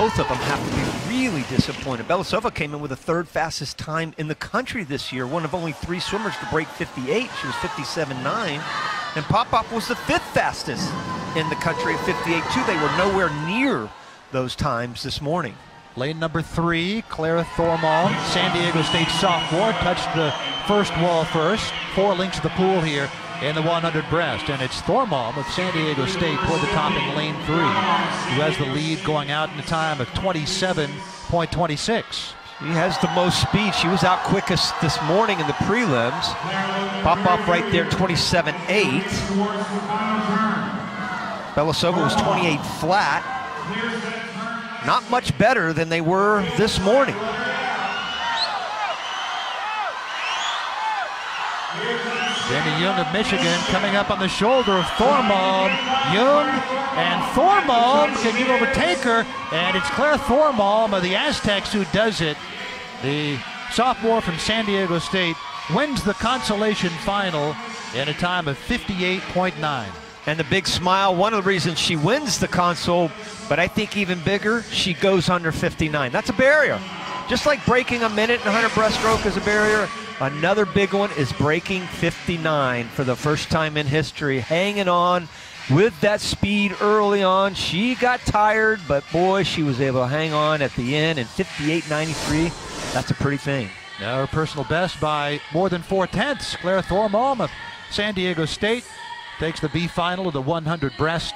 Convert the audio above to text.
both of them have to be really disappointed. Belousova came in with the third fastest time in the country this year, one of only three swimmers to break 58. She was 57.9. And Popov was the fifth fastest in the country at 58.2. They were nowhere near those times this morning. Lane number three, Klara Thormalm, San Diego State sophomore, touched the first wall first. Four links to the pool here in the 100 breast. And it's Thormalm of San Diego State toward the top in lane three, who has the lead going out in a time of 27.26. She has the most speed. She was out quickest this morning in the prelims. Popov right there, 27.8. Belousova was 28 flat. Not much better than they were this morning. Jamie Young of Michigan coming up on the shoulder of Thormalm. Young and Thormalm, can you overtake her? And it's Claire Thormalm of the Aztecs who does it. The sophomore from San Diego State wins the consolation final in a time of 58.9. And the big smile, one of the reasons she wins the console, but I think even bigger, she goes under 59. That's a barrier. Just like breaking a minute and 100 breaststroke is a barrier, another big one is breaking 59 for the first time in history. Hanging on with that speed early on. She got tired, but boy, she was able to hang on at the end. And 58.93, that's a pretty thing. Now her personal best by more than four tenths. Claire Thormalm of San Diego State takes the B final of the 100 breast